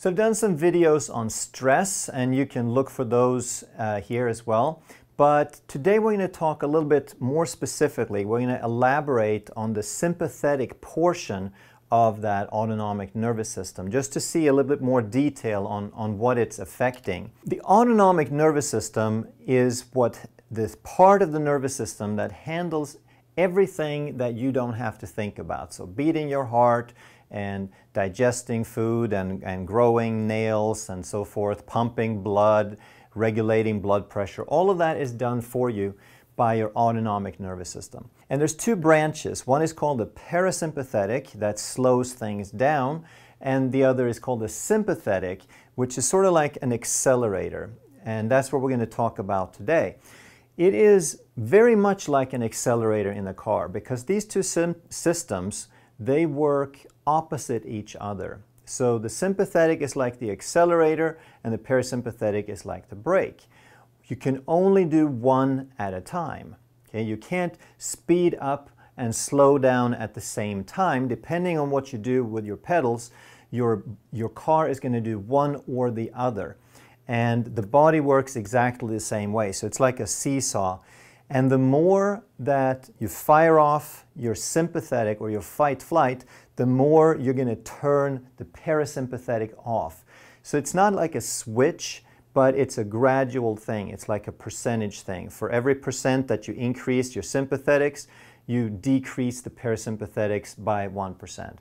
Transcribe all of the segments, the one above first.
So I've done some videos on stress and you can look for those uh, here as well. But today we're going to talk a little bit more specifically. We're going to elaborate on the sympathetic portion of that autonomic nervous system, just to see a little bit more detail on, on what it's affecting. The autonomic nervous system is what this part of the nervous system that handles everything that you don't have to think about. So beating your heart, and digesting food and, and growing nails and so forth, pumping blood, regulating blood pressure. All of that is done for you by your autonomic nervous system. And there's two branches. One is called the parasympathetic, that slows things down, and the other is called the sympathetic, which is sort of like an accelerator. And that's what we're going to talk about today. It is very much like an accelerator in a car because these two systems, they work opposite each other. So the sympathetic is like the accelerator and the parasympathetic is like the brake. You can only do one at a time. Okay? You can't speed up and slow down at the same time. Depending on what you do with your pedals, your, your car is going to do one or the other. And the body works exactly the same way. So it's like a seesaw. And the more that you fire off your sympathetic or your fight flight, the more you're going to turn the parasympathetic off. So it's not like a switch, but it's a gradual thing. It's like a percentage thing. For every percent that you increase your sympathetics, you decrease the parasympathetics by 1%.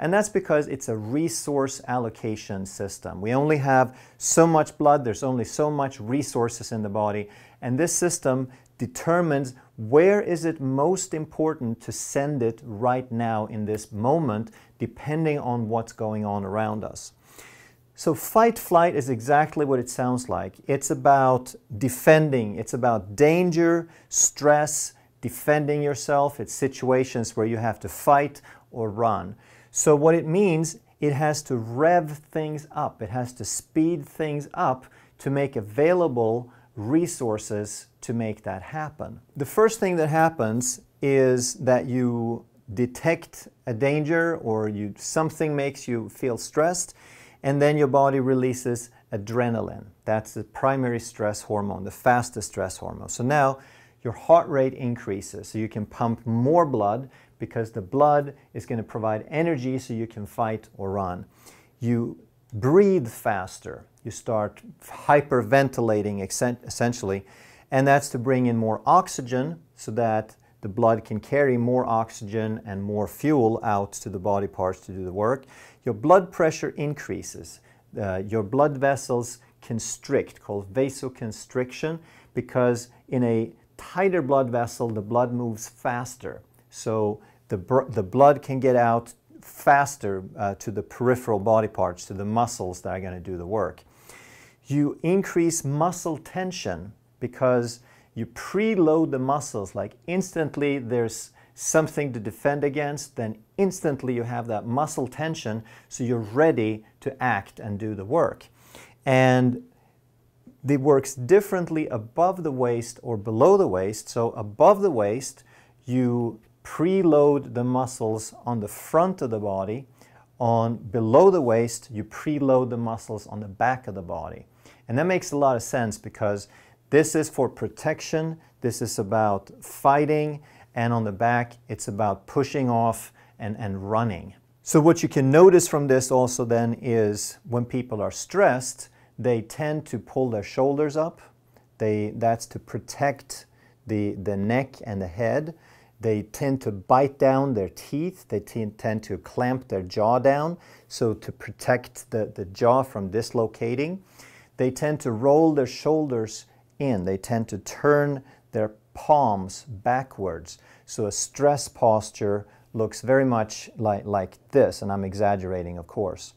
And that's because it's a resource allocation system. We only have so much blood, there's only so much resources in the body, and this system determines where is it most important to send it right now in this moment, depending on what's going on around us. So fight flight is exactly what it sounds like. It's about defending, it's about danger, stress, defending yourself. It's situations where you have to fight or run. So what it means, it has to rev things up. It has to speed things up to make available resources to make that happen. The first thing that happens is that you detect a danger or you, something makes you feel stressed and then your body releases adrenaline. That's the primary stress hormone, the fastest stress hormone. So now your heart rate increases so you can pump more blood because the blood is going to provide energy so you can fight or run. You breathe faster you start hyperventilating essentially, and that's to bring in more oxygen so that the blood can carry more oxygen and more fuel out to the body parts to do the work. Your blood pressure increases. Uh, your blood vessels constrict, called vasoconstriction, because in a tighter blood vessel, the blood moves faster. So the, the blood can get out faster uh, to the peripheral body parts, to the muscles that are going to do the work you increase muscle tension because you preload the muscles. Like instantly there's something to defend against then instantly you have that muscle tension so you're ready to act and do the work. And it works differently above the waist or below the waist. So above the waist you preload the muscles on the front of the body. On below the waist you preload the muscles on the back of the body and that makes a lot of sense because this is for protection, this is about fighting, and on the back, it's about pushing off and, and running. So what you can notice from this also then is when people are stressed, they tend to pull their shoulders up. They, that's to protect the, the neck and the head. They tend to bite down their teeth. They tend to clamp their jaw down, so to protect the, the jaw from dislocating they tend to roll their shoulders in. They tend to turn their palms backwards. So a stress posture looks very much like, like this, and I'm exaggerating, of course.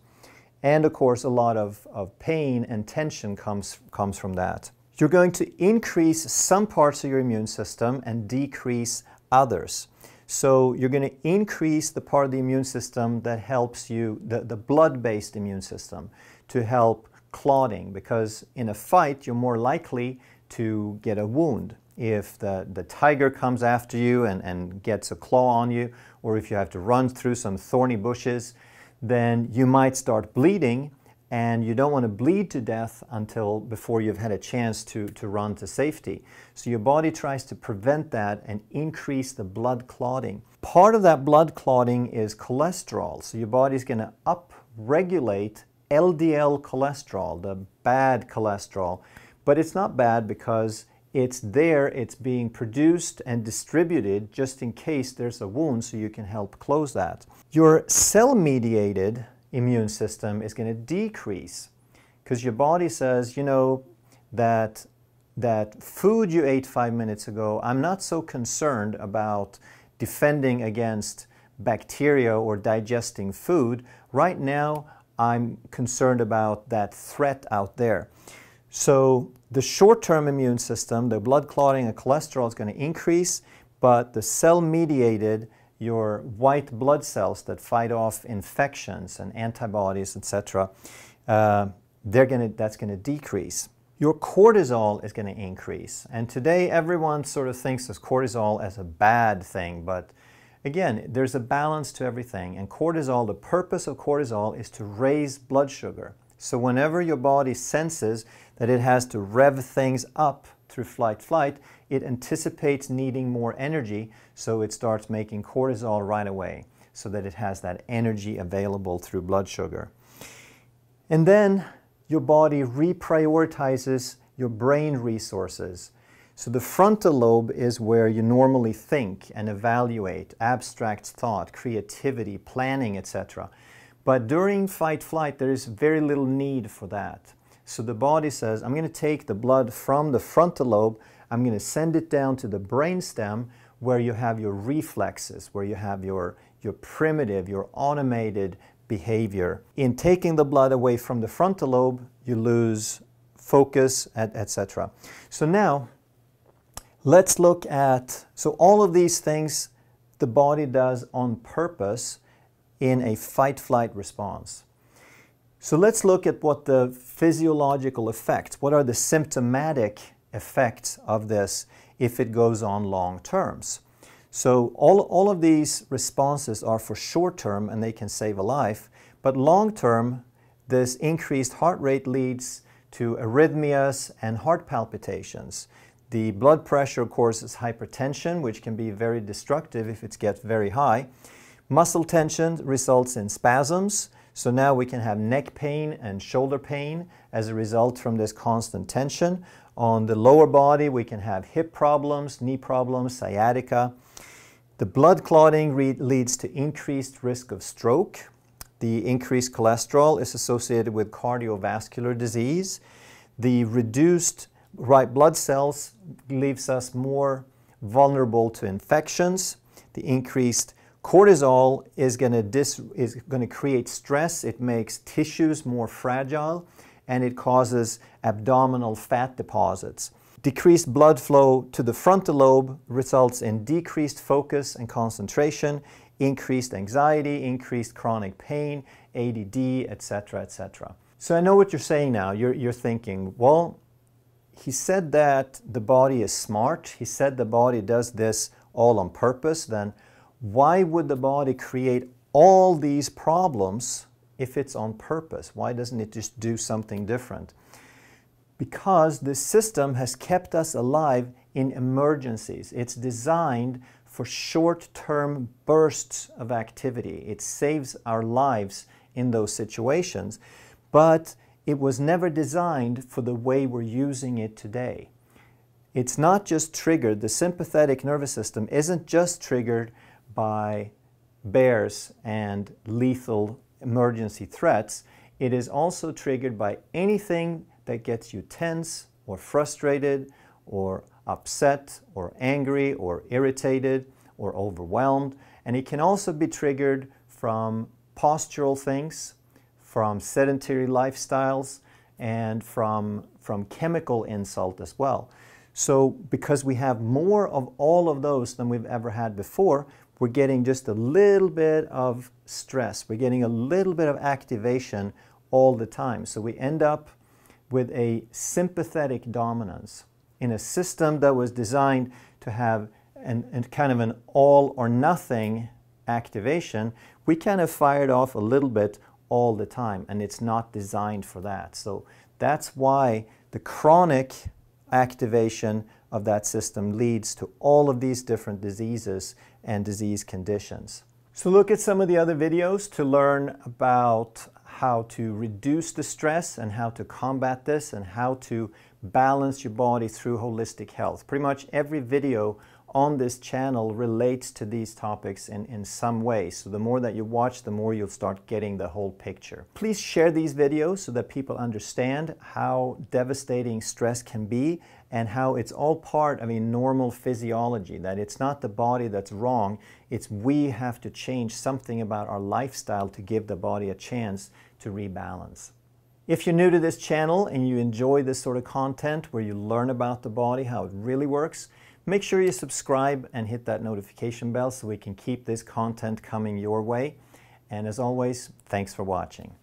And of course, a lot of, of pain and tension comes, comes from that. You're going to increase some parts of your immune system and decrease others. So you're going to increase the part of the immune system that helps you, the, the blood-based immune system, to help clotting because in a fight you're more likely to get a wound if the, the tiger comes after you and, and gets a claw on you or if you have to run through some thorny bushes then you might start bleeding and you don't want to bleed to death until before you've had a chance to, to run to safety. So your body tries to prevent that and increase the blood clotting. Part of that blood clotting is cholesterol. So your body's going to upregulate LDL cholesterol, the bad cholesterol. But it's not bad because it's there, it's being produced and distributed just in case there's a wound so you can help close that. Your cell mediated immune system is going to decrease because your body says, you know, that that food you ate five minutes ago, I'm not so concerned about defending against bacteria or digesting food. Right now, I'm concerned about that threat out there. So the short-term immune system, the blood clotting and cholesterol is going to increase, but the cell-mediated your white blood cells that fight off infections and antibodies, etc., uh, they're gonna, that's going to decrease. Your cortisol is going to increase. And today, everyone sort of thinks of cortisol as a bad thing, but again, there's a balance to everything. And cortisol, the purpose of cortisol is to raise blood sugar. So whenever your body senses that it has to rev things up through flight flight, it anticipates needing more energy, so it starts making cortisol right away so that it has that energy available through blood sugar. And then your body reprioritizes your brain resources. So the frontal lobe is where you normally think and evaluate, abstract thought, creativity, planning, etc. But during fight flight, there is very little need for that. So the body says, I'm going to take the blood from the frontal lobe, I'm going to send it down to the brain stem where you have your reflexes, where you have your, your primitive, your automated behavior. In taking the blood away from the frontal lobe, you lose focus, etc. So now, let's look at, so all of these things the body does on purpose in a fight-flight response. So let's look at what the physiological effects, what are the symptomatic effects of this if it goes on long terms. So all, all of these responses are for short term and they can save a life, but long term, this increased heart rate leads to arrhythmias and heart palpitations. The blood pressure, causes hypertension, which can be very destructive if it gets very high. Muscle tension results in spasms, so now we can have neck pain and shoulder pain as a result from this constant tension. On the lower body, we can have hip problems, knee problems, sciatica. The blood clotting leads to increased risk of stroke. The increased cholesterol is associated with cardiovascular disease. The reduced white blood cells leaves us more vulnerable to infections. The increased Cortisol is going to create stress. It makes tissues more fragile and it causes abdominal fat deposits. Decreased blood flow to the frontal lobe results in decreased focus and concentration, increased anxiety, increased chronic pain, ADD, etc., etc. So I know what you're saying now. You're, you're thinking, well, he said that the body is smart. He said the body does this all on purpose. Then why would the body create all these problems if it's on purpose? Why doesn't it just do something different? Because the system has kept us alive in emergencies. It's designed for short-term bursts of activity. It saves our lives in those situations, but it was never designed for the way we're using it today. It's not just triggered, the sympathetic nervous system isn't just triggered by bears and lethal emergency threats, it is also triggered by anything that gets you tense or frustrated or upset or angry or irritated or overwhelmed. And it can also be triggered from postural things, from sedentary lifestyles, and from, from chemical insult as well. So because we have more of all of those than we've ever had before, we're getting just a little bit of stress. We're getting a little bit of activation all the time. So we end up with a sympathetic dominance in a system that was designed to have an, an kind of an all or nothing activation. We kind of fired off a little bit all the time, and it's not designed for that. So that's why the chronic activation of that system leads to all of these different diseases and disease conditions. So look at some of the other videos to learn about how to reduce the stress and how to combat this and how to balance your body through holistic health. Pretty much every video on this channel relates to these topics in, in some way. So the more that you watch, the more you'll start getting the whole picture. Please share these videos so that people understand how devastating stress can be and how it's all part of a normal physiology, that it's not the body that's wrong, it's we have to change something about our lifestyle to give the body a chance to rebalance. If you're new to this channel and you enjoy this sort of content where you learn about the body, how it really works, Make sure you subscribe and hit that notification bell so we can keep this content coming your way. And as always, thanks for watching.